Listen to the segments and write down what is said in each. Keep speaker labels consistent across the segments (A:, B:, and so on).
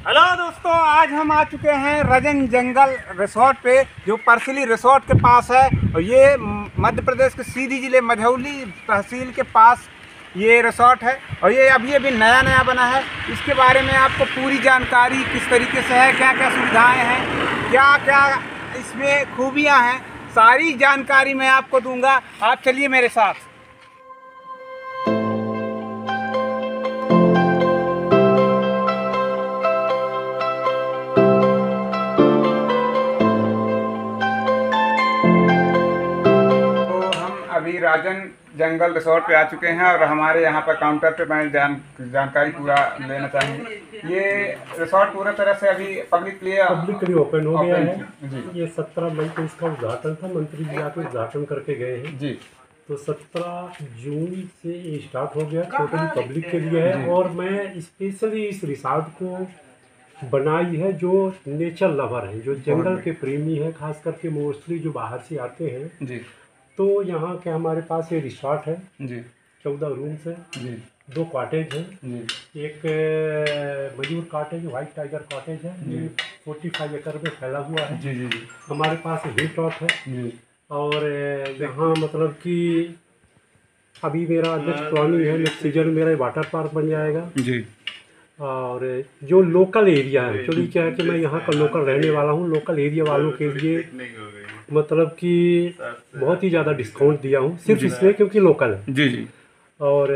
A: Hello दोस्तों, आज हम आ चुके हैं रजन जंगल रिसोर्ट पे, जो परसली रिसोर्ट के पास है। और ये मध्य प्रदेश के सीधी ज़िले मझौली तहसील के पास ये रिसोर्ट है। और ये अभी अभी नया नया बना है। इसके बारे में आपको पूरी जानकारी किस तरीके से है क्या क्या सुविधाएँ हैं क्या क्या इसमें खूबियाँ हैं, सारी जानकारी मैं आपको दूँगा। आप चलिए मेरे साथ। अभी राजन जंगल रिसोर्ट पे आ चुके हैं और हमारे यहाँ पर काउंटर पे मैं जान जानकारी पूरा लेना चाहूँगी। ये रिसोर्ट पूरा तरह से अभी पब्लिक के लिए
B: पब्लिक के लिए ओपन हो गया है। ये सत्रह मई को इसका उद्घाटन था मंत्री जी आके उद्घाटन करके गए हैं।
A: जी।
B: तो सत्रह जून से ये स्टार्ट हो गया टोटली पब्लिक के लिए है? और मैं स्पेशली इस रिसोर्ट को बनाई है जो नेचर लवर है जो जंगल के प्रेमी है खास करके मोस्टली जो बाहर से आते हैं।
A: जी।
B: तो यहाँ के हमारे पास ये रिसोर्ट है?
A: जी।
B: चौदह रूम्स है।
A: जी।
B: दो कॉटेज है।
A: जी।
B: एक Mayur cottage white tiger cottage है। ये फोर्टी फाइव एकड़ में फैला हुआ है।
A: जी जी जी।
B: हमारे पास हिल टॉप है।
A: जी।
B: और यहाँ मतलब कि अभी मेरा नेक्स्ट प्लानिंग है। नेक्स्ट सीज़न मेरा वाटर पार्क बन जाएगा।
A: जी।
B: और जो लोकल एरिया है एक्चुअली क्या है कि मैं यहाँ का लोकल रहने वाला हूँ लोकल एरिया वालों के लिए मतलब कि बहुत ही ज़्यादा डिस्काउंट दिया हूँ सिर्फ़ इसलिए क्योंकि लोकल है।
A: जी जी।
B: और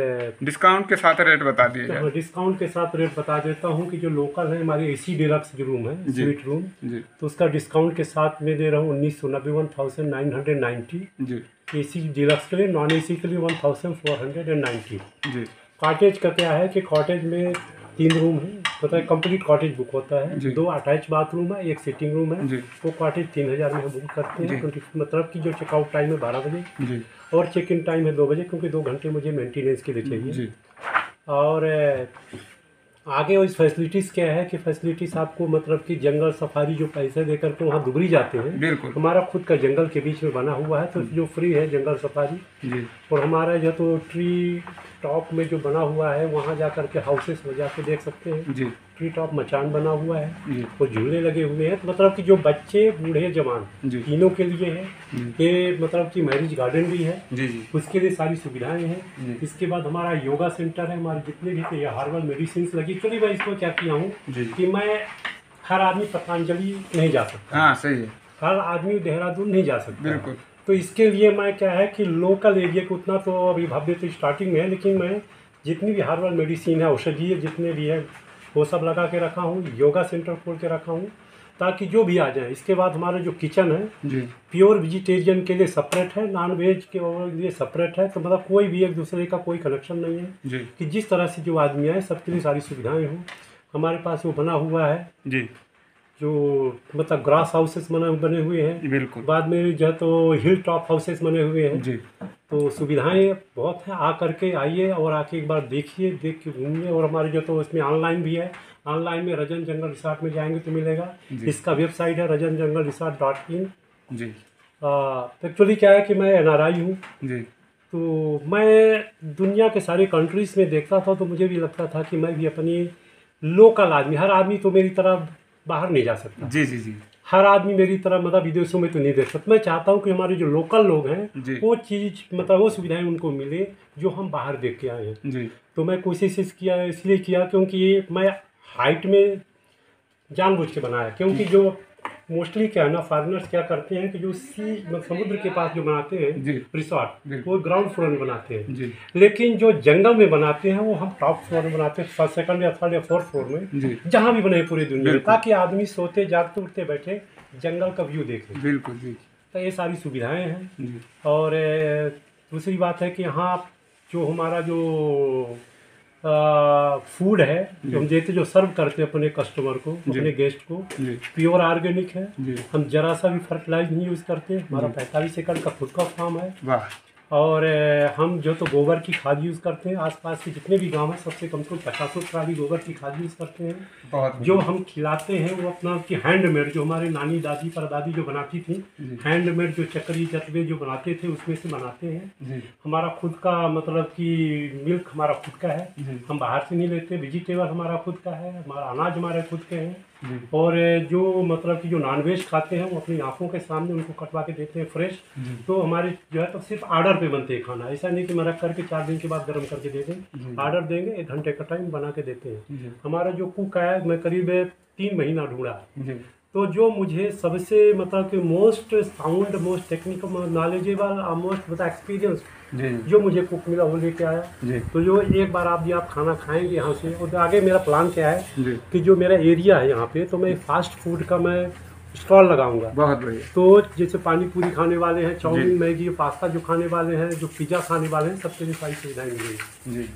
A: डिस्काउंट के साथ रेट बता दिए जाए।
B: हाँ, डिस्काउंट के साथ रेट बता देता हूँ कि जो लोकल है हमारे एसी डिलक्स जो रूम है स्वीट रूम
A: जी।
B: तो उसका डिस्काउंट के साथ मैं दे रहा हूँ उन्नीस सौ नब्बे one thousand nine hundred ninety A C deluxe के लिए नॉन ए सी के लिए one thousand four hundred and ninety
A: ji.
B: Cottage का क्या है कि कॉटेज में तीन रूम है। मतलब कंप्लीट कॉटेज बुक होता है। दो अटैच बाथरूम है एक सिटिंग रूम है। वो कॉटेज तीन हज़ार में हम बुक करते। हैं। ट्वेंटी मतलब कि जो चेकआउट टाइम है बारह बजे। और चेक इन टाइम है दो बजे क्योंकि दो घंटे मुझे मेंटेनेंस के लिए चाहिए। और आगे इस फैसिलिटीज़ क्या है कि फैसिलिटीज़ आपको मतलब कि जंगल सफारी जो पैसे देकर के वहाँ दुबरी जाते हैं। हमारा खुद का जंगल के बीच में बना हुआ है तो जो। फ्री है जंगल सफारी।
A: जी।
B: और हमारा जो तो ट्री टॉप में जो बना हुआ है वहाँ जा कर के हाउसेस में जाके देख सकते हैं।
A: जी।
B: ट्री टॉप मचान बना हुआ है। और झूले लगे हुए हैं। तो मतलब कि जो बच्चे बूढ़े जवान तीनों के लिए है। ये मतलब कि मैरिज गार्डन भी है।
A: जी जी।
B: उसके लिए सारी सुविधाएँ हैं। इसके बाद हमारा योगा सेंटर है। हमारे जितने भी थे हार्बल मेडिसिन लगी। चलिए मैं इसको क्या किया हूँ कि मैं हर आदमी पतंजलि नहीं जा सकता।
A: हाँ सही है।
B: हर आदमी देहरादून नहीं जा सकता।
A: बिल्कुल।
B: तो इसके लिए मैं क्या है कि लोकल एरिया को उतना तो अभी भव्य तो स्टार्टिंग में है लेकिन मैं जितनी भी हार्बल मेडिसिन है औषधीय जितने भी है वो सब लगा के रखा हूँ योगा सेंटर खोल के रखा हूँ ताकि जो भी आ जाए। इसके बाद हमारा जो किचन है
A: जी।
B: प्योर वेजिटेरियन के लिए सेपरेट है नॉन वेज के लिए सेपरेट है तो मतलब कोई भी एक दूसरे का कोई कनेक्शन नहीं है
A: जी।
B: कि जिस तरह से जो आदमी आए सबके लिए सारी सुविधाएँ हों। हमारे पास वो बना हुआ है।
A: जी।
B: जो मतलब ग्रास हाउसेस बने बने हुए हैं।
A: बिल्कुल।
B: बाद में जो है तो हिल टॉप हाउसेस बने हुए हैं।
A: जी।
B: तो सुविधाएँ बहुत हैं आ करके आइए और आके एक बार देखिए देख के घूमिए और हमारे जो तो इसमें ऑनलाइन भी है। ऑनलाइन में रजन जंगल रिसोर्ट में जाएँगे तो मिलेगा। इसका वेबसाइट है Rajan jungle resort dot in
A: ji
B: actually क्या है कि मैं एन आर आई हूँ।
A: जी।
B: तो मैं दुनिया के सारे कंट्रीज़ में देखता था तो मुझे भी लगता था कि मैं भी अपनी लोकल आदमी हर आदमी तो मेरी तरह बाहर नहीं जा सकता।
A: जी जी जी।
B: हर आदमी मेरी तरह मतलब विदेशों में तो नहीं देख सकता। मैं चाहता हूँ कि हमारे जो लोकल लोग हैं वो चीज़ मतलब वो सुविधाएँ उनको मिले जो हम बाहर देख के आए हैं। तो मैं कोशिश किया इसलिए किया क्योंकि ये मैं हाइट में जानबूझ के बनाया क्योंकि जो मोस्टली क्या है ना फॉरनर्स क्या करते हैं कि जो सी मतलब समुद्र के पास जो बनाते हैं रिसोर्ट वो ग्राउंड फ्लोर में बनाते हैं। लेकिन जो जंगल में बनाते हैं वो हम टॉप फ्लोर में बनाते हैं फ़र्स्ट सेकंड या थर्ड या फोर्थ फ्लोर में जहाँ भी बने पूरी दुनिया में ताकि आदमी सोते जागते उठते बैठे जंगल का व्यू देखे।
A: बिल्कुल
B: तो ये सारी सुविधाएँ हैं। और दूसरी बात है कि यहाँ जो हमारा जो फ़ूड है जो। हम देते जो सर्व करते हैं अपने कस्टमर को अपने गेस्ट को। प्योर ऑर्गेनिक है। हम जरा सा भी फर्टिलाइज नहीं यूज़ करते हमारा पैंतालीस एकड़ का खुद का फार्म है। और हम जो तो गोबर की खाद यूज़ करते हैं आसपास के जितने भी गाँव हैं सबसे कम से कम पचासों ट्राली गोबर की खाद यूज़ करते हैं। जो हम खिलाते हैं वो अपना कि हैंडमेड जो हमारे नानी दादी परदादी जो बनाती थी हैंडमेड जो चक्री चतवे जो बनाते थे उसमें से बनाते हैं। हमारा खुद का मतलब कि मिल्क हमारा खुद का है। हम बाहर से नहीं लेते वेजिटेबल हमारा खुद का है हमारा अनाज हमारे खुद के हैं। और जो मतलब कि जो नॉनवेज खाते हैं वो अपनी आँखों के सामने उनको कटवा के देते हैं फ्रेश। तो हमारे जो है तो सिर्फ़ ऑर्डर पे बनते हैं खाना। ऐसा नहीं कि मैं रख करके चार दिन के बाद गर्म करके दे दें। ऑर्डर देंगे एक घंटे का टाइम बना के देते हैं। हमारा जो कुक है मैं करीब तीन महीना ढूंढा तो जो मुझे सबसे मतलब कि most sound most technical knowledgeable और मोस्ट मतलब एक्सपीरियंस
A: जो।
B: मुझे कुक मिला वो लेके आया। तो जो एक बार आप भी आप खाना खाएँगे यहाँ से और आगे मेरा प्लान क्या है कि जो मेरा एरिया है यहाँ पे तो मैं फास्ट फ़ूड का मैं स्टॉल लगाऊँगा।
A: बहुत बढ़िया।
B: तो जैसे पानी पूरी खाने वाले हैं चाउमीन मैगी पास्ता जो खाने वाले हैं जो पिज़्ज़ा खाने वाले हैं सबके लिए सारी सुविधाएँ मिलेंगी।
A: जी।